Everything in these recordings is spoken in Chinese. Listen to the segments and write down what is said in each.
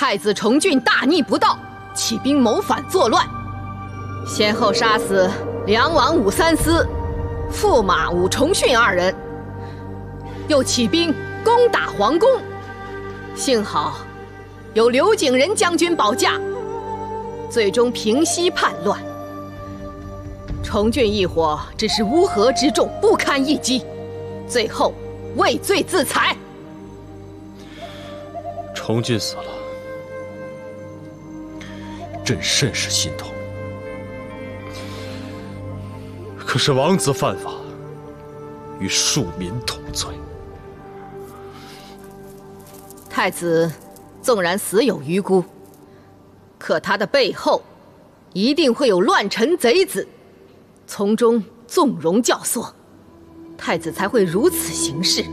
太子重俊大逆不道，起兵谋反作乱，先后杀死梁王武三思、驸马武重训二人，又起兵攻打皇宫。幸好有刘景仁将军保驾，最终平息叛乱。重俊一伙只是乌合之众，不堪一击，最后畏罪自裁。重俊死了，朕甚是心痛。可是王子犯法，与庶民同罪。太子纵然死有余辜，可他的背后一定会有乱臣贼子，从中纵容教唆，太子才会如此行事。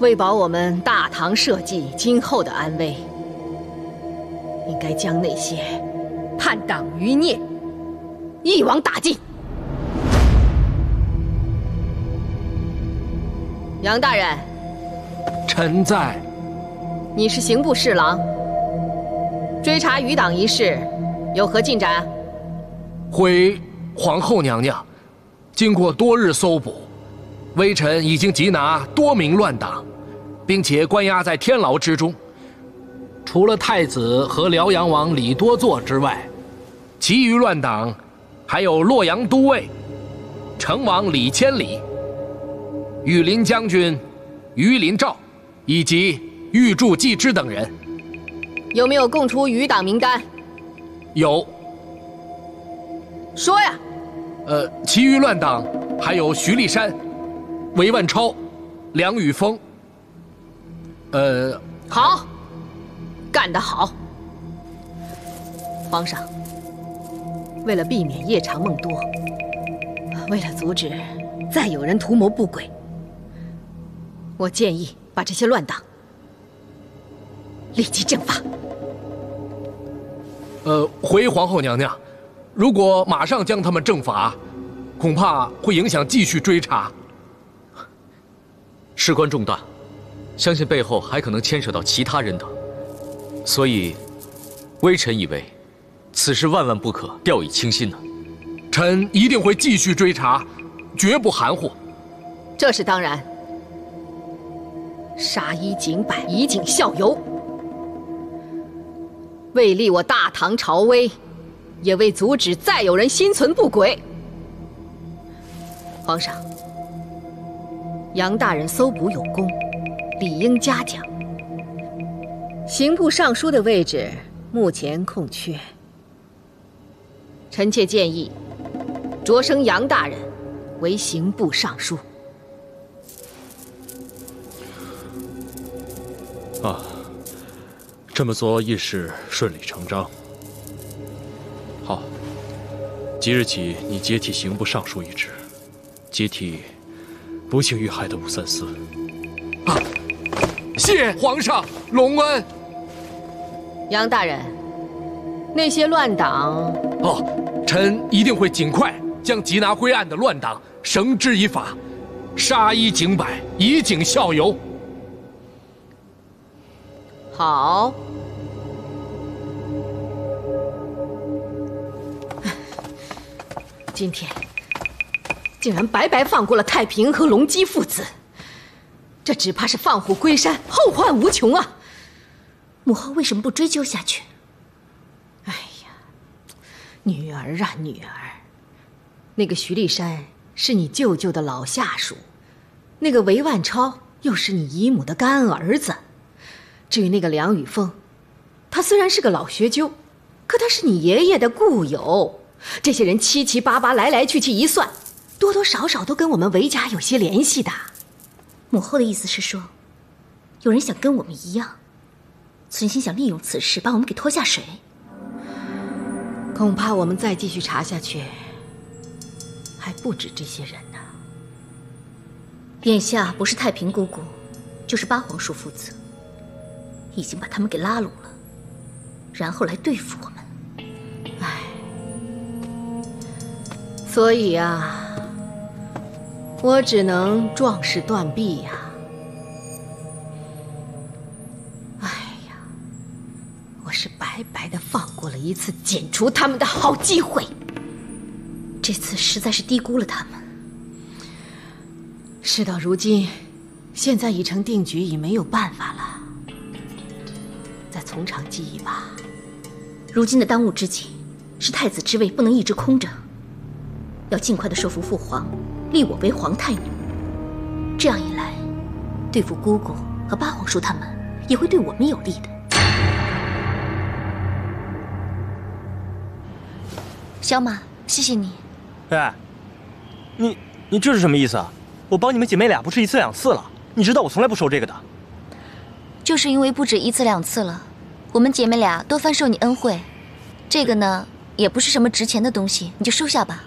为保我们大唐社稷今后的安危，应该将那些叛党余孽一网打尽。杨大人，臣在。你是刑部侍郎，追查余党一事有何进展？回皇后娘娘，经过多日搜捕，微臣已经缉拿多名乱党。并且关押在天牢之中，除了太子和辽阳王李多作之外，其余乱党还有洛阳都尉成王李千里、羽林将军于林照以及玉柱季之等人。有没有供出余党名单？有。说呀。呃，其余乱党还有徐立山、韦万超、梁宇峰。呃，好，干得好，皇上。为了避免夜长梦多，为了阻止再有人图谋不轨，我建议把这些乱党立即正法。呃，回皇后娘娘，如果马上将他们正法，恐怕会影响继续追查。事关重大。相信背后还可能牵扯到其他人等，所以，微臣以为，此事万万不可掉以轻心呢。臣一定会继续追查，绝不含糊。这是当然。杀一儆百，以儆效尤，为立我大唐朝威，也为阻止再有人心存不轨。皇上，杨大人搜捕有功。理应嘉奖。刑部尚书的位置目前空缺，臣妾建议擢升杨大人为刑部尚书。啊，这么做亦是顺理成章。好，即日起你接替刑部尚书一职，接替不幸遇害的武三思。啊。谢皇上隆恩。杨大人，那些乱党……哦，臣一定会尽快将缉拿归案的乱党绳之以法，杀一儆百，以儆效尤。好。今天竟然白白放过了太平和隆基父子。这只怕是放虎归山，后患无穷啊！母后为什么不追究下去？哎呀，女儿啊，女儿，那个徐立山是你舅舅的老下属，那个韦万超又是你姨母的干儿子。至于那个梁宇峰，他虽然是个老学究，可他是你爷爷的故友。这些人七七八八来来去去一算，多多少少都跟我们韦家有些联系的。母后的意思是说，有人想跟我们一样，存心想利用此事把我们给拖下水。恐怕我们再继续查下去，还不止这些人呢。眼下不是太平姑姑，就是八皇叔父子，已经把他们给拉拢了，然后来对付我们。唉，所以呀。我只能壮士断臂呀！哎呀，我是白白的放过了一次剪除他们的好机会。这次实在是低估了他们。事到如今，现在已成定局，已没有办法了。再从长计议吧。如今的当务之急是太子之位不能一直空着，要尽快的说服父皇，立我为皇太女。这样一来，对付姑姑和八皇叔他们，也会对我们有利的。小马，谢谢你。哎，你你这是什么意思啊？我帮你们姐妹俩不是一次两次了，你知道我从来不收这个的。就是因为不止一次两次了，我们姐妹俩多番受你恩惠，这个呢也不是什么值钱的东西，你就收下吧。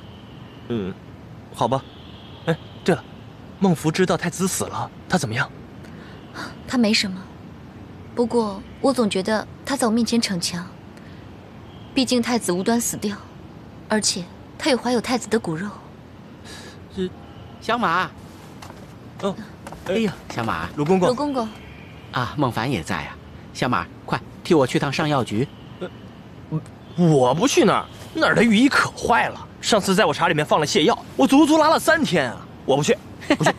嗯，好吧。孟福知道太子死了，他怎么样？他没什么，不过我总觉得他在我面前逞强。毕竟太子无端死掉，而且他也怀有太子的骨肉。这，小马。哦，哎呀，小马，鲁公公，鲁公公，啊，孟凡也在啊。小马，快替我去趟上药局。呃，我不去那儿，那儿的御医可坏了。上次在我茶里面放了泻药，我足足拉了三天啊！我不去，不是。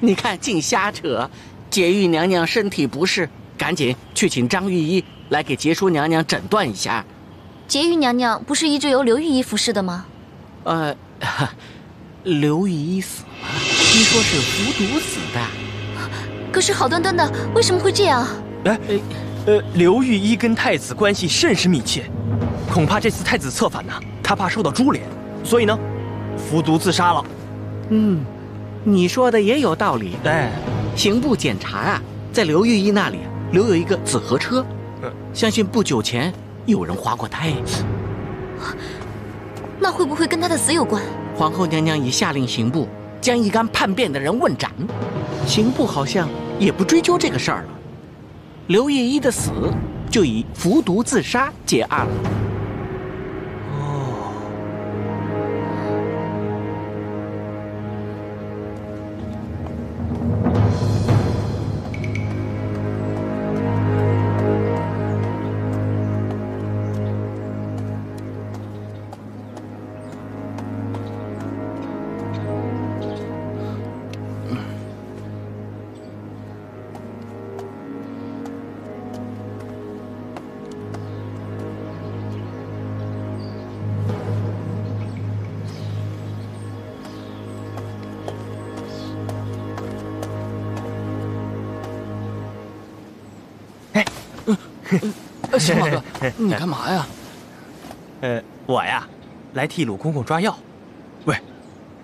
你看，净瞎扯。婕玉娘娘身体不适，赶紧去请张御医来给洁淑娘娘诊断一下。婕玉娘娘不是一直由刘御医服侍的吗？呃，刘御医死了，听说是服毒死的。可是好端端的，为什么会这样？哎，呃，刘御医跟太子关系甚是密切，恐怕这次太子策反呢，他怕受到株连，所以呢，服毒自杀了。嗯，你说的也有道理。哎，刑部检查啊，在刘御医那里留有一个紫河车，嗯，相信不久前有人滑过胎。那会不会跟他的死有关？皇后娘娘已下令刑部将一干叛变的人问斩，刑部好像也不追究这个事儿了。刘御医的死就以服毒自杀结案了。小马哥，你干嘛呀？呃，我呀，来替鲁公公抓药。喂，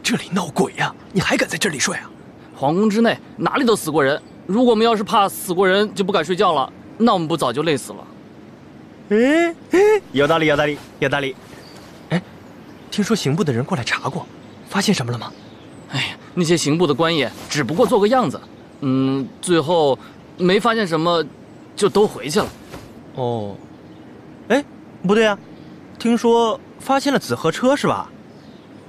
这里闹鬼呀！你还敢在这里睡啊？皇宫之内哪里都死过人，如果我们要是怕死过人就不敢睡觉了，那我们不早就累死了？哎哎，有道理，有道理，有道理。哎，听说刑部的人过来查过，发现什么了吗？哎呀，那些刑部的官爷只不过做个样子，嗯，最后没发现什么，就都回去了。哦，哎，不对啊，听说发现了紫河车是吧？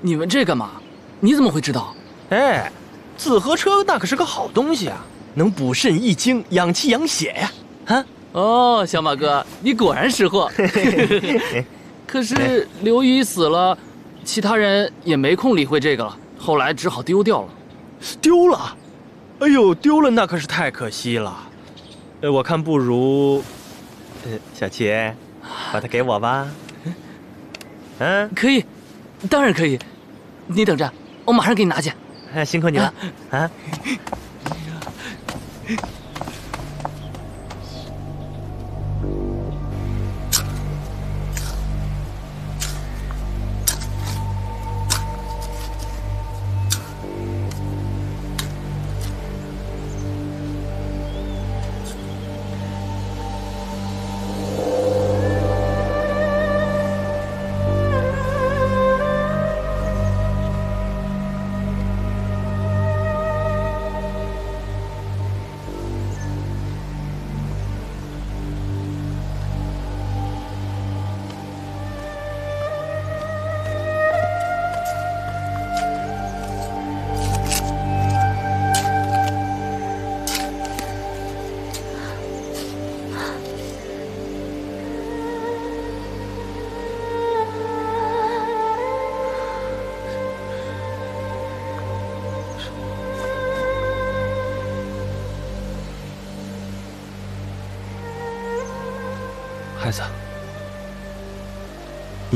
你问这干嘛？你怎么会知道？哎，紫河车那可是个好东西啊，能补肾益精、养气养血呀！啊，哦，小马哥，你果然识货。可是刘姨死了，其他人也没空理会这个了，后来只好丢掉了。丢了？哎呦，丢了那可是太可惜了。呃，我看不如，呃，小琪，把它给我吧。嗯，可以，当然可以。你等着，我马上给你拿去。哎，辛苦你了啊！太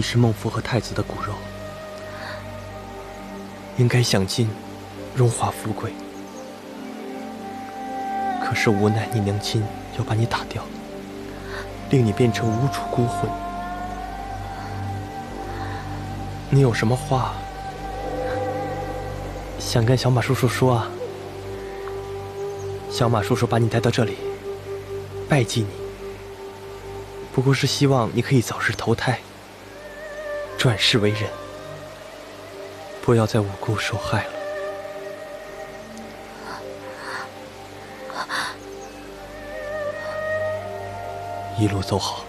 是孟父和太子的骨肉，应该享尽荣华富贵。可是无奈你娘亲要把你打掉，令你变成无主孤魂。你有什么话想跟小马叔叔说啊？小马叔叔把你带到这里，拜祭你，不过是希望你可以早日投胎，转世为人，不要再无辜受害了。一路走好。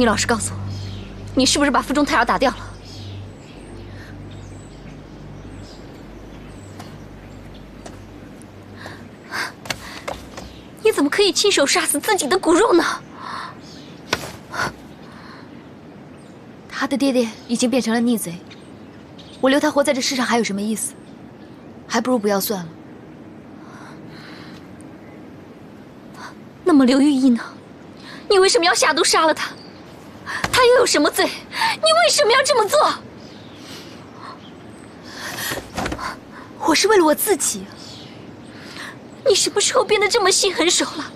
你老实告诉我，你是不是把腹中胎儿打掉了？你怎么可以亲手杀死自己的骨肉呢？他的爹爹已经变成了逆贼，我留他活在这世上还有什么意思？还不如不要算了。那么刘玉意呢？你为什么要下毒杀了他？他又有什么罪？你为什么要这么做？我是为了我自己。你什么时候变得这么心狠手辣？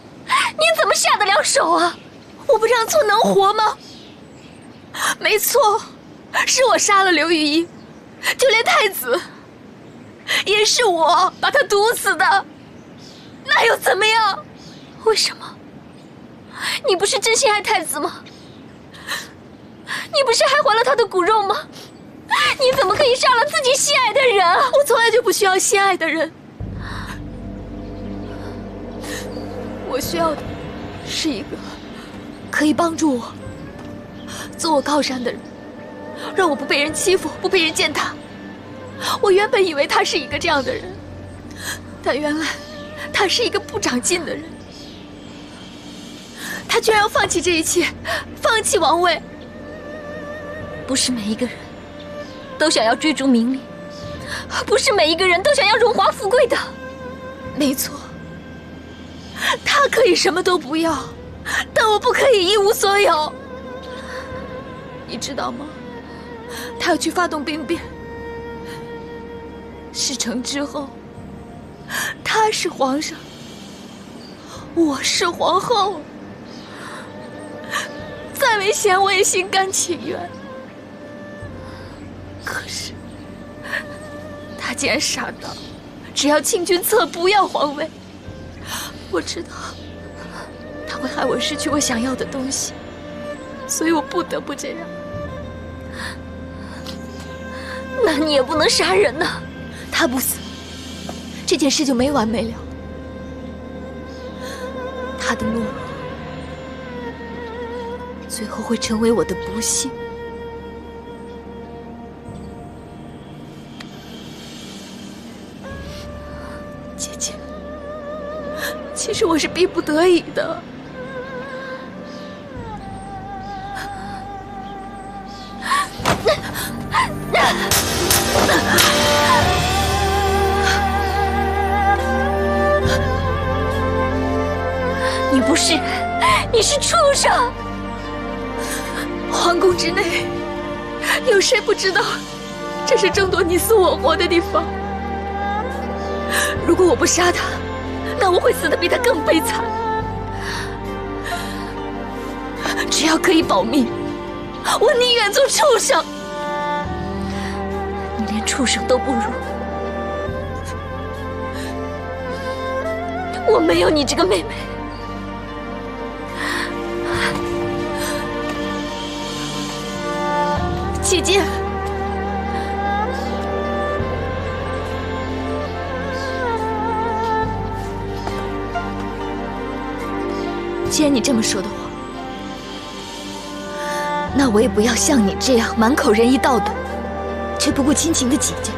你怎么下得了手啊？我不这样做能活吗？没错，是我杀了刘雨衣，就连太子也是我把他毒死的，那又怎么样？为什么？你不是真心爱太子吗？你不是还还了他的骨肉吗？你怎么可以杀了自己心爱的人啊？我从来就不需要心爱的人，我需要的是一个可以帮助我。做我靠山的人，让我不被人欺负，不被人践踏。我原本以为他是一个这样的人，但原来他是一个不长进的人。他居然要放弃这一切，放弃王位。不是每一个人都想要追逐名利，不是每一个人都想要荣华富贵的。没错，他可以什么都不要，但我不可以一无所有。你知道吗？他要去发动兵变，事成之后，他是皇上，我是皇后，再危险我也心甘情愿。他竟然傻到只要清君侧，不要皇位。我知道他会害我失去我想要的东西，所以我不得不这样。那你也不能杀人呐！他不死，这件事就没完没了。他的懦弱，最后会成为我的不幸。我是逼不得已的。你不是，你是畜生。皇宫之内，有谁不知道这是争夺你死我活的地方？如果我不杀他。那我会死的比他更悲惨。只要可以保命，我宁愿做畜生。你连畜生都不如，我没有你这个妹妹。姐姐，既然你这么说的话，那我也不要像你这样满口仁义道德，却不顾亲情的姐姐。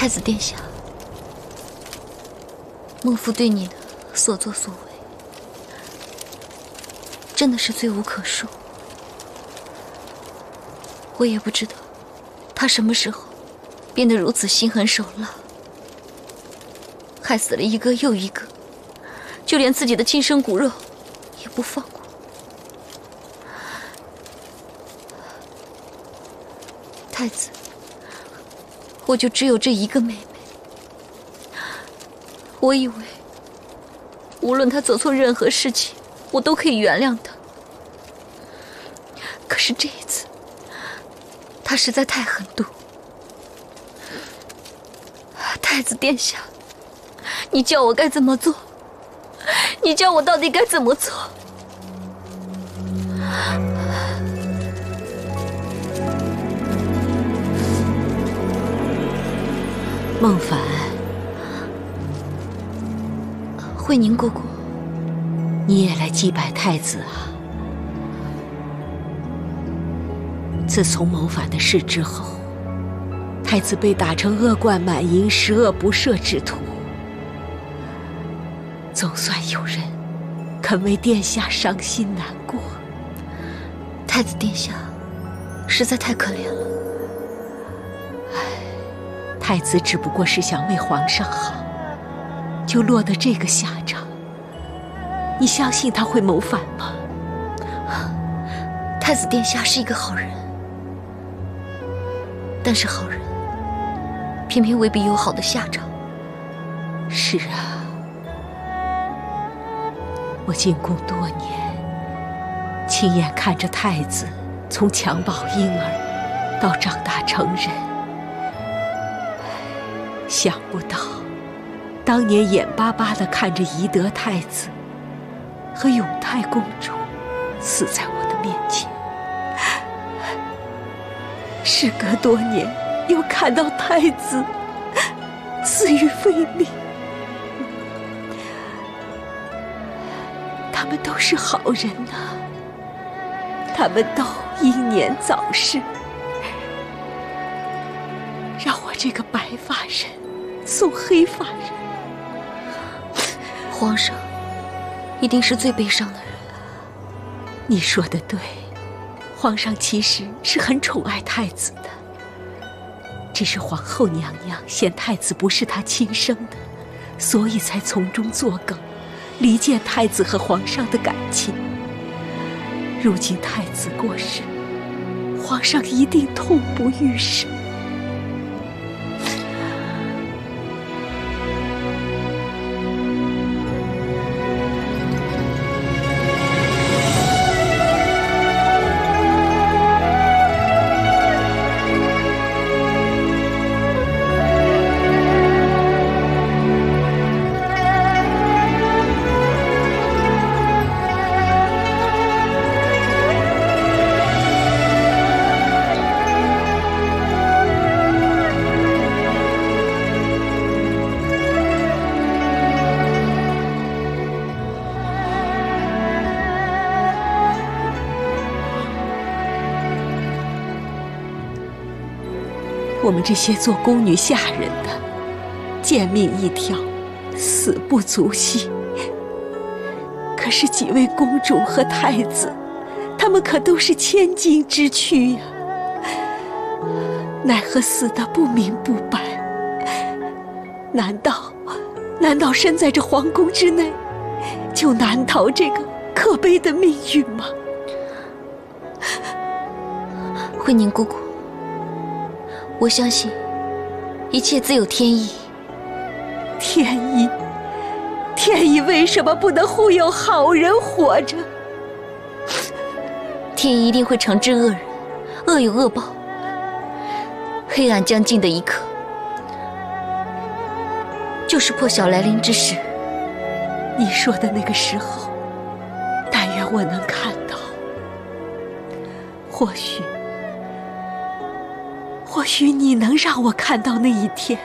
太子殿下，孟父对你的所作所为，真的是罪无可恕。我也不知道他什么时候变得如此心狠手辣，害死了一个又一个，就连自己的亲生骨肉也不放过。太子。我就只有这一个妹妹，我以为无论她做错任何事情，我都可以原谅她。可是这一次，她实在太狠毒。太子殿下，你叫我该怎么做？你叫我到底该怎么做？孟凡，慧宁姑姑，你也来祭拜太子啊？自从谋反的事之后，太子被打成恶贯满盈、十恶不赦之徒，总算有人肯为殿下伤心难过。太子殿下实在太可怜了。太子只不过是想为皇上好，就落得这个下场。你相信他会谋反吗？太子殿下是一个好人，但是好人偏偏未必有好的下场。是啊，我进宫多年，亲眼看着太子从襁褓婴儿到长大成人。想不到，当年眼巴巴的看着懿德太子和永泰公主死在我的面前，时隔多年又看到太子死于非命，他们都是好人呐，他们都英年早逝，让我这个白发人。送黑发人，皇上一定是最悲伤的人。你说的对，皇上其实是很宠爱太子的，只是皇后娘娘嫌太子不是她亲生的，所以才从中作梗，离间太子和皇上的感情。如今太子过世，皇上一定痛不欲生。这些做宫女下人的，贱命一条，死不足惜。可是几位公主和太子，他们可都是千金之躯呀，奈何死的不明不白。难道，难道身在这皇宫之内，就难逃这个可悲的命运吗？慧宁姑姑，我相信一切自有天意。天意，天意为什么不能护佑好人活着？天意一定会惩治恶人，恶有恶报。黑暗将近的一刻，就是破晓来临之时。你说的那个时候，但愿我能看到。或许。或许你能让我看到那一天。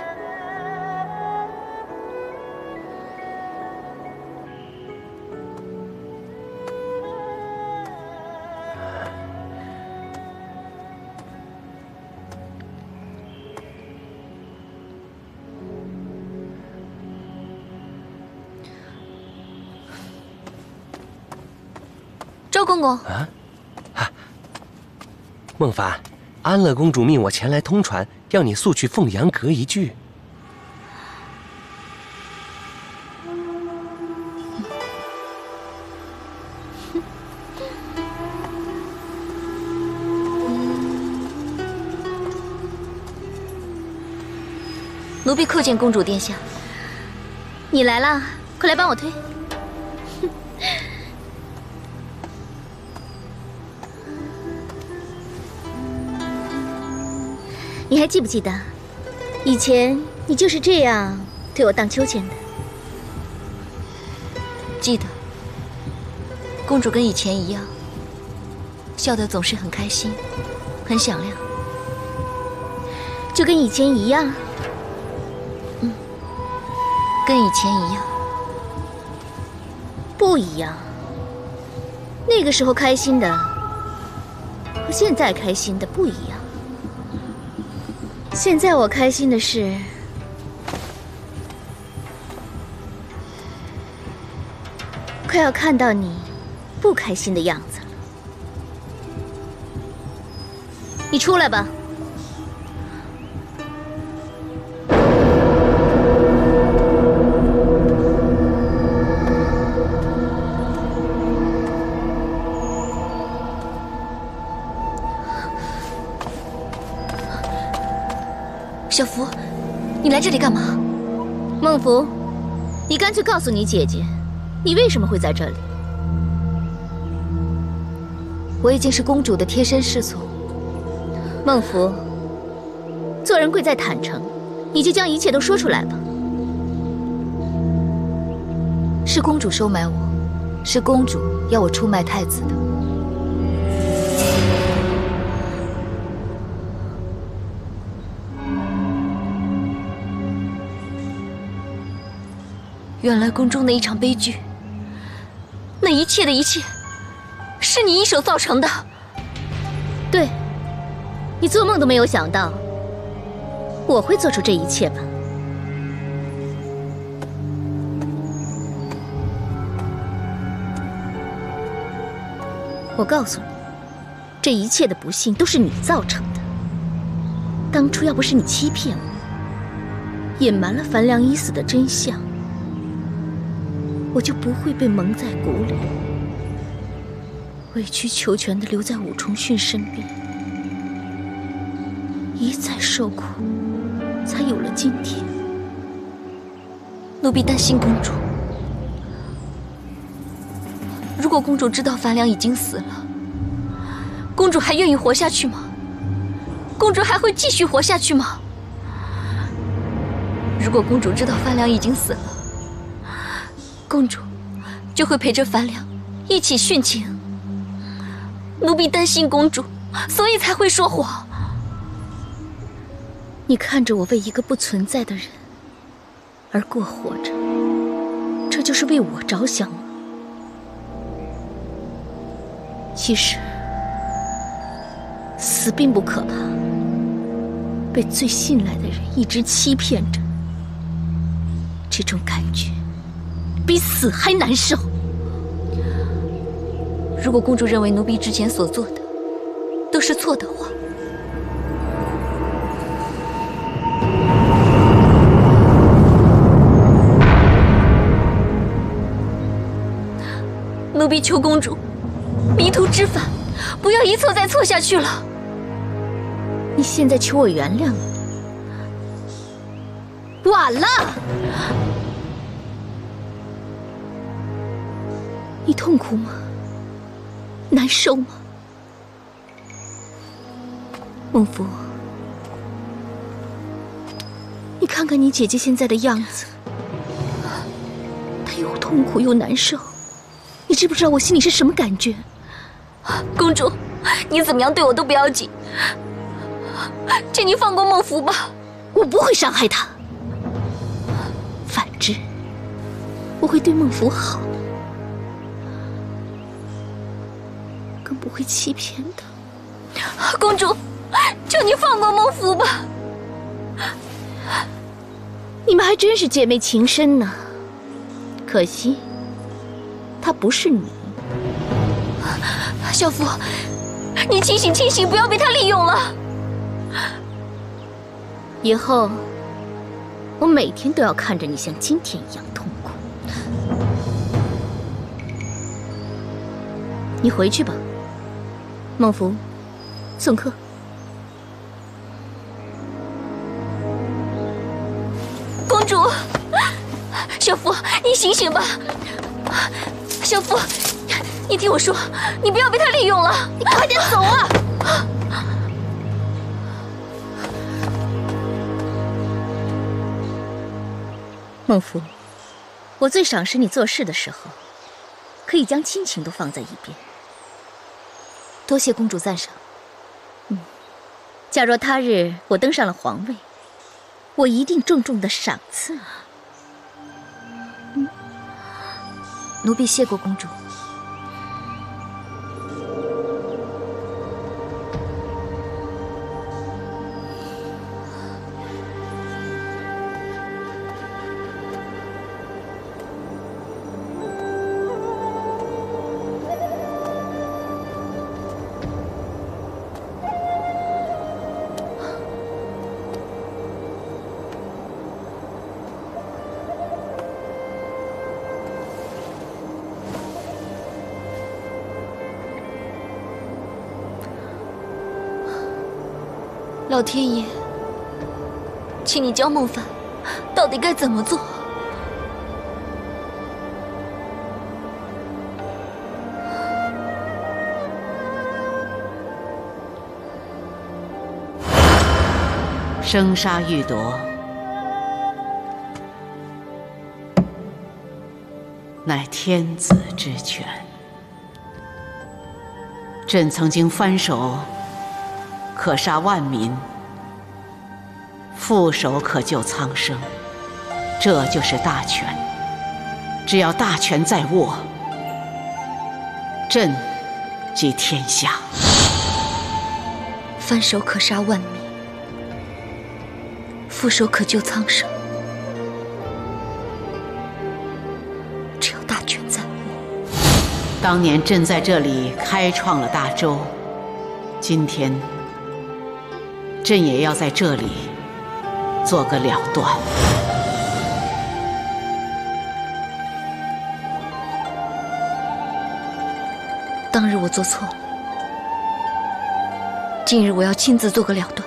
周公公，啊，啊，孟凡。安乐公主命我前来通传，要你速去凤阳阁一聚。奴婢叩见公主殿下。你来了，快来帮我推。你还记不记得，以前你就是这样对我荡秋千的？记得。公主跟以前一样，笑得总是很开心，很响亮，就跟以前一样。嗯，跟以前一样。不一样。那个时候开心的和现在开心的不一样。现在我开心的是，快要看到你不开心的样子了。你出来吧。小福，你来这里干嘛？孟福，你干脆告诉你姐姐，你为什么会在这里？我已经是公主的贴身侍从。孟福，做人贵在坦诚，你就将一切都说出来吧。是公主收买我，是公主要我出卖太子的。原来宫中那一场悲剧，那一切的一切，是你一手造成的。对，你做梦都没有想到，我会做出这一切吧？我告诉你，这一切的不幸都是你造成的。当初要不是你欺骗我，隐瞒了樊良已死的真相。我就不会被蒙在鼓里，委曲求全的留在武重训身边，一再受苦，才有了今天。奴婢担心公主，如果公主知道樊良已经死了，公主还愿意活下去吗？公主还会继续活下去吗？如果公主知道樊良已经死了，公主就会陪着樊良一起殉情。奴婢担心公主，所以才会说谎。你看着我为一个不存在的人而过活着，这就是为我着想吗？其实，死并不可怕，被最信赖的人一直欺骗着，这种感觉比死还难受。如果公主认为奴婢之前所做的都是错的话，奴婢求公主迷途知返，不要一错再错下去了。你现在求我原谅你，晚了。你痛苦吗？难受吗？孟福，你看看你姐姐现在的样子，她又痛苦又难受。你知不知道我心里是什么感觉？公主，你怎么样对我都不要紧，请你放过孟福吧，我不会伤害他。反之，我会对孟福好，更不会欺骗他。公主，求你放过孟福吧。你们还真是姐妹情深呢，可惜。他不是你，小福，你清醒清醒，不要被他利用了。以后我每天都要看着你像今天一样痛苦。你回去吧，孟福，送客。公主，小福，你醒醒吧。小福，你听我说，你不要被他利用了，你快点走啊！孟福，我最赏识你做事的时候，可以将亲情都放在一边。多谢公主赞赏。嗯，假若他日我登上了皇位，我一定重重的赏赐嗯。奴婢谢过公主。老天爷，请你教孟凡，到底该怎么做？生杀予夺，乃天子之权。朕曾经翻手。可杀万民，覆手可救苍生，这就是大权。只要大权在握，朕即天下。翻手可杀万民，覆手可救苍生，只要大权在握。当年朕在这里开创了大周，今天。朕也要在这里做个了断。当日我做错了，今日我要亲自做个了断。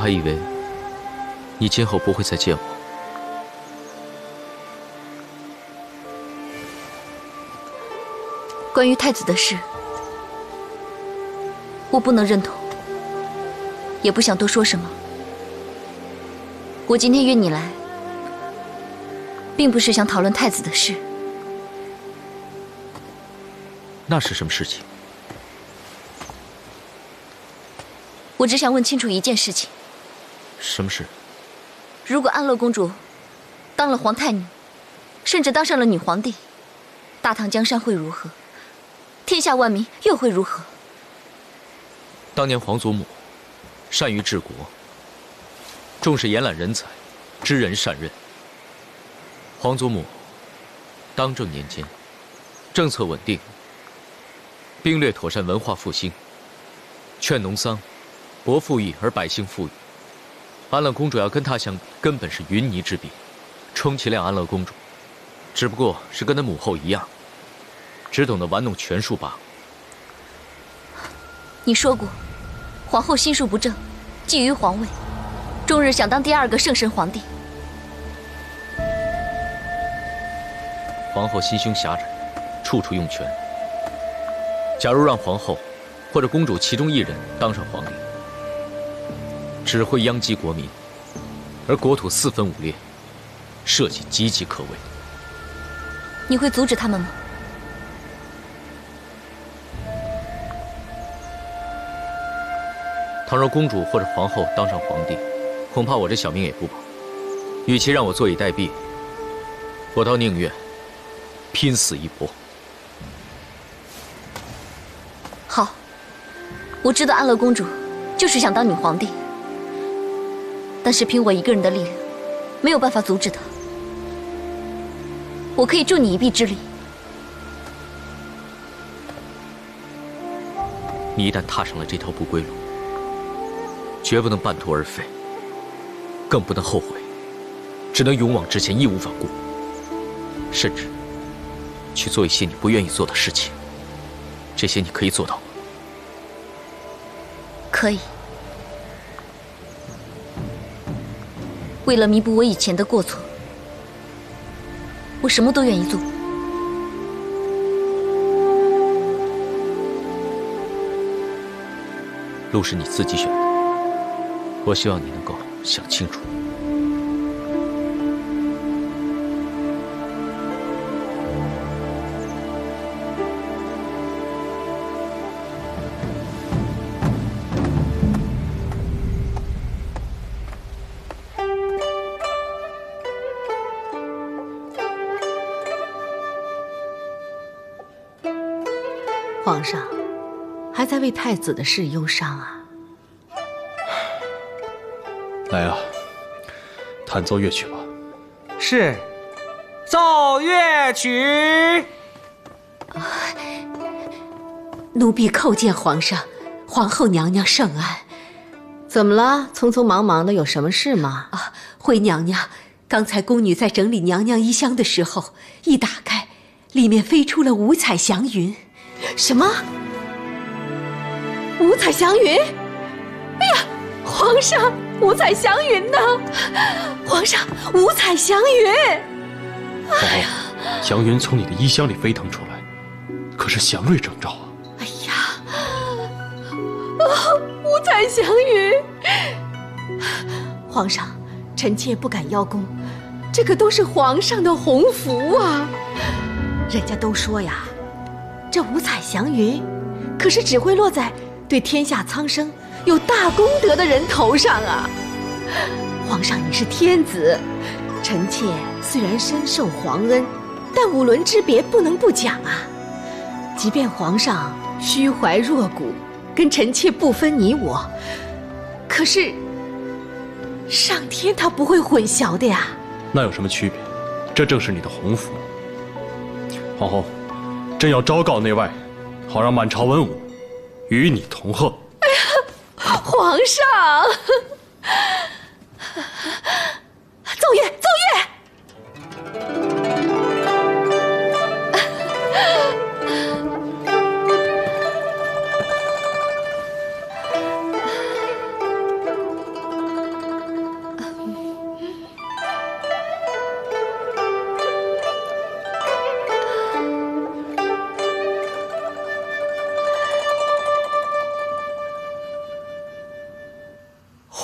还以为你今后不会再见我。关于太子的事，我不能认同，也不想多说什么。我今天约你来，并不是想讨论太子的事。那是什么事情？我只想问清楚一件事情：什么事？如果安乐公主当了皇太女，甚至当上了女皇帝，大唐江山会如何？天下万民又会如何？当年皇祖母善于治国，重视延揽人才，知人善任。皇祖母当政年间，政策稳定，兵略妥善，文化复兴，劝农桑，博富裕而百姓富裕。安乐公主要跟她相比，根本是云泥之别。充其量安乐公主，只不过是跟她母后一样，只懂得玩弄权术罢了。你说过，皇后心术不正，觊觎皇位，终日想当第二个圣神皇帝。皇后心胸狭窄，处处用权。假如让皇后或者公主其中一人当上皇帝，只会殃及国民，而国土四分五裂，社稷岌岌可危。你会阻止他们吗？倘若公主或者皇后当上皇帝，恐怕我这小命也不保。与其让我坐以待毙，我倒宁愿。拼死一搏。好，我知道安乐公主就是想当女皇帝，但是凭我一个人的力量，没有办法阻止他。我可以助你一臂之力。你一旦踏上了这条不归路，绝不能半途而废，更不能后悔，只能勇往直前，义无反顾，甚至。去做一些你不愿意做的事情，这些你可以做到吗？可以。为了弥补我以前的过错，我什么都愿意做。路是你自己选的，我希望你能够想清楚。太子的事忧伤啊？来啊，弹奏乐曲吧。是，奏乐曲。奴婢叩见皇上，皇后娘娘圣安。怎么了？匆匆忙忙的，有什么事吗？啊，回娘娘，刚才宫女在整理娘娘衣箱的时候，一打开，里面飞出了五彩祥云。什么？五彩祥云？哎呀，皇上，五彩祥云呢？皇上，五彩祥云！哎呀，祥云从你的衣箱里飞腾出来，可是祥瑞征兆啊！哎呀，啊，五彩祥云！皇上，臣妾不敢邀功，这可都是皇上的鸿福啊！人家都说呀。这五彩祥云，可是只会落在对天下苍生有大功德的人头上啊！皇上，你是天子，臣妾虽然深受皇恩，但五伦之别不能不讲啊！即便皇上虚怀若谷，跟臣妾不分你我，可是上天他不会混淆的呀！那有什么区别？这正是你的鸿福，皇后。朕要昭告内外，好让满朝文武与你同贺。哎呀，皇上，奏乐，奏乐。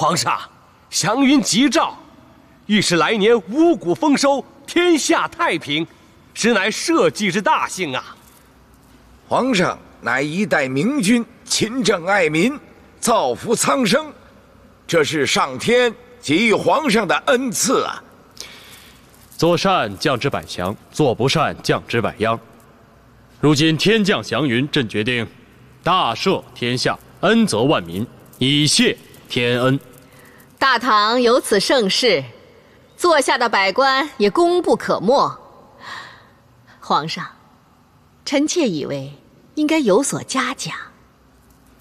皇上，祥云吉兆，预示来年五谷丰收，天下太平，实乃社稷之大幸啊！皇上乃一代明君，勤政爱民，造福苍生，这是上天给予皇上的恩赐啊！做善降之百祥，做不善降之百殃。如今天降祥云，朕决定大赦天下，恩泽万民，以谢天恩。大唐有此盛世，坐下的百官也功不可没。皇上，臣妾以为应该有所嘉奖。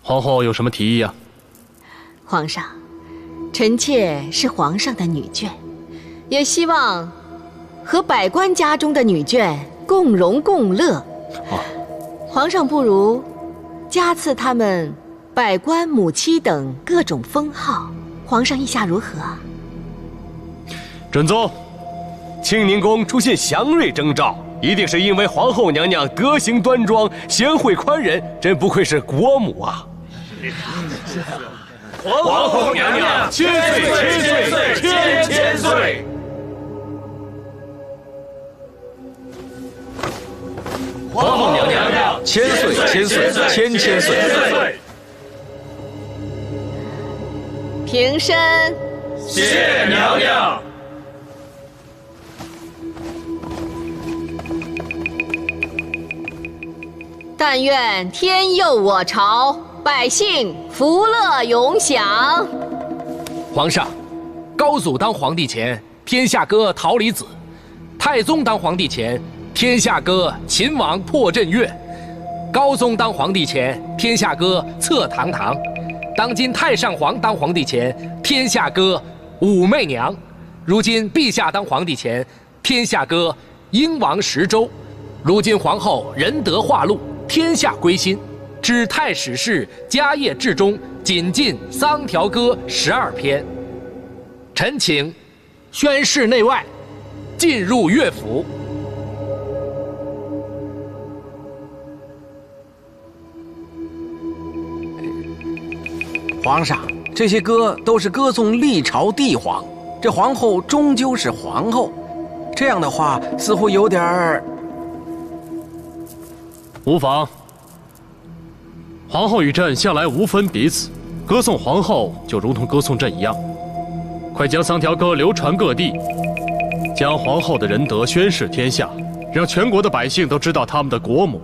皇后有什么提议啊？皇上，臣妾是皇上的女眷，也希望和百官家中的女眷共荣共乐。皇上不如加赐他们百官母妻等各种封号。皇上意下如何？准宗，庆宁宫出现祥瑞征兆，一定是因为皇后娘娘德行端庄、贤惠宽仁，真不愧是国母啊！皇后娘娘千岁千岁千千岁！皇后娘娘千岁千岁千千岁！平身，谢娘娘。但愿天佑我朝，百姓福乐永享。皇上，高祖当皇帝前，天下歌桃李子；太宗当皇帝前，天下歌秦王破阵乐；高宗当皇帝前，天下歌侧堂堂。当今太上皇当皇帝前，天下歌武媚娘；如今陛下当皇帝前，天下歌英王十周；如今皇后仁德化禄，天下归心。知太史事家业至中，谨进桑条歌十二篇。臣请宣誓内外，进入乐府。皇上，这些歌都是歌颂历朝帝皇，这皇后终究是皇后，这样的话似乎有点儿。无妨。皇后与朕向来无分彼此，歌颂皇后就如同歌颂朕一样。快将桑条歌流传各地，将皇后的仁德宣示天下，让全国的百姓都知道他们的国母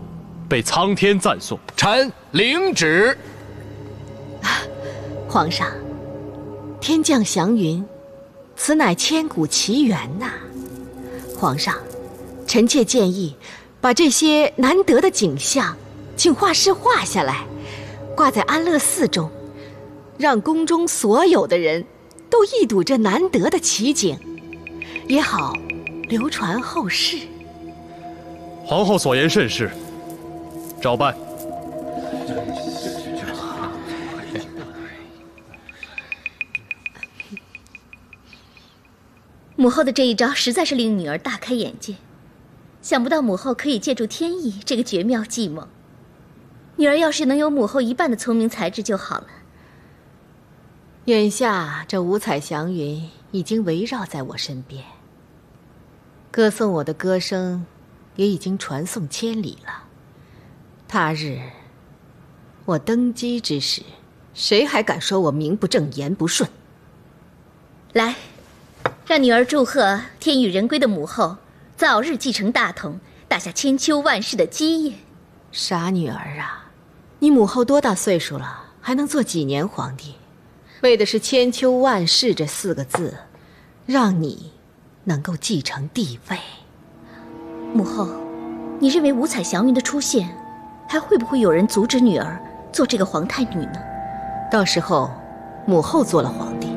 被苍天赞颂。臣领旨。皇上，天降祥云，此乃千古奇缘呐！皇上，臣妾建议，把这些难得的景象，请画师画下来，挂在安乐寺中，让宫中所有的人都一睹这难得的奇景，也好流传后世。皇后所言甚是，照办。母后的这一招实在是令女儿大开眼界，想不到母后可以借助天意这个绝妙计谋。女儿要是能有母后一半的聪明才智就好了。眼下这五彩祥云已经围绕在我身边，歌颂我的歌声也已经传颂千里了。他日我登基之时，谁还敢说我名不正言不顺？来。让女儿祝贺天与人归的母后早日继承大统，打下千秋万世的基业。傻女儿啊，你母后多大岁数了，还能做几年皇帝？为的是千秋万世这四个字，让你能够继承帝位。母后，你认为五彩祥云的出现，还会不会有人阻止女儿做这个皇太女呢？到时候，母后做了皇帝，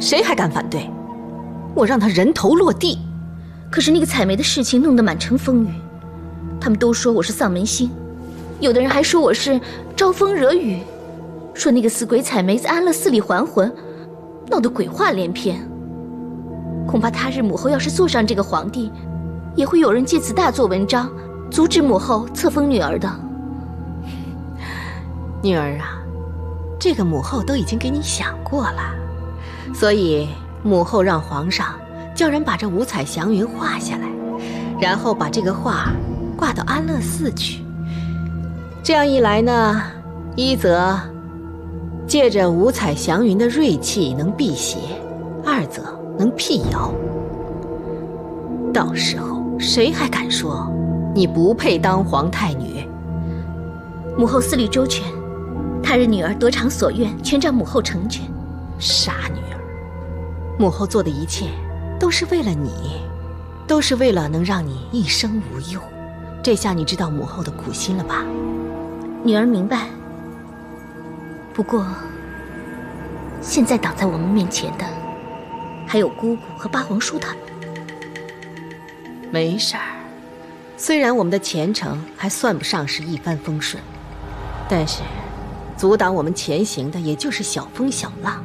谁还敢反对？我让他人头落地，可是那个采梅的事情弄得满城风雨，他们都说我是丧门星，有的人还说我是招风惹雨，说那个死鬼采梅在安乐寺里还魂，闹得鬼话连篇。恐怕他日母后要是坐上这个皇帝，也会有人借此大做文章，阻止母后册封女儿的。女儿啊，这个母后都已经给你想过了，所以。母后让皇上叫人把这五彩祥云画下来，然后把这个画挂到安乐寺去。这样一来呢，一则借着五彩祥云的锐气能辟邪，二则能辟谣。到时候谁还敢说你不配当皇太女？母后思虑周全，他日女儿得偿所愿，全照母后成全。傻女母后做的一切都是为了你，都是为了能让你一生无忧。这下你知道母后的苦心了吧？女儿明白。不过，现在挡在我们面前的，还有姑姑和八皇叔他们。没事儿，虽然我们的前程还算不上是一帆风顺，但是阻挡我们前行的也就是小风小浪。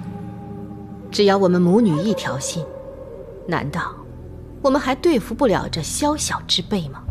只要我们母女一条心，难道我们还对付不了这宵小之辈吗？